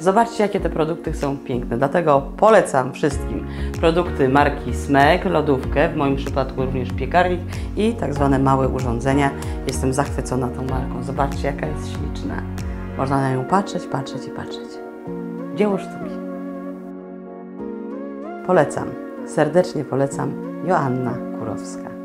Zobaczcie, jakie te produkty są piękne. Dlatego polecam wszystkim produkty marki Smek, lodówkę, w moim przypadku również piekarnik i tak zwane małe urządzenia. Jestem zachwycona tą marką. Zobaczcie, jaka jest śliczna. Można na nią patrzeć, patrzeć i patrzeć. Dzieło sztuki. Polecam, serdecznie polecam Joanna Kurowska.